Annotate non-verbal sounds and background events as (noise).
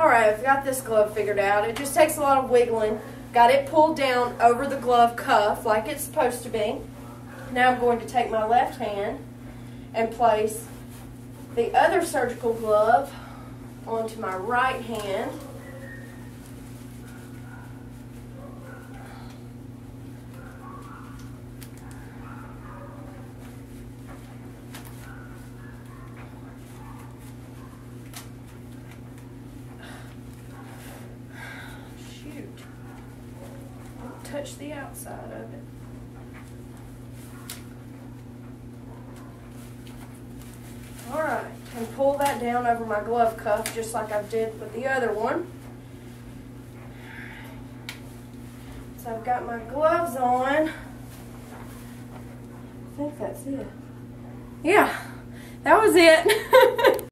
Alright, I've got this glove figured out. It just takes a lot of wiggling. Got it pulled down over the glove cuff like it's supposed to be. Now I'm going to take my left hand and place the other surgical glove onto my right hand. Touch the outside of it. Alright, and pull that down over my glove cuff just like I did with the other one. So I've got my gloves on. I think that's it. Yeah, that was it. (laughs)